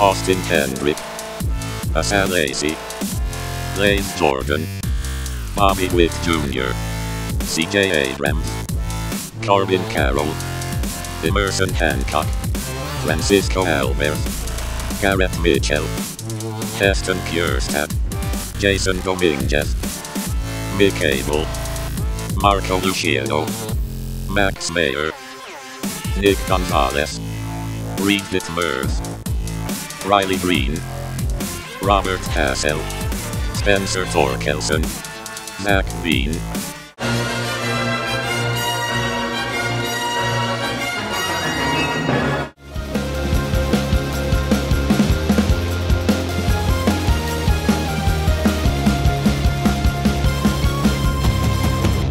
Austin Hendrick, Asa Lacy, Blaze Jordan, Bobby Witt Jr., CJ Abrams, Corbin Carroll, Emerson Hancock, Francisco Alvarez, Garrett Mitchell, Heston Kjerstad, Jasson Dominguez, Mick Abel, Marco Luciano, Max Meyer, Nick Gonzales, Reid Detmers, Riley Greene, Robert Hassell, Spencer Torkelson, Zac Veen.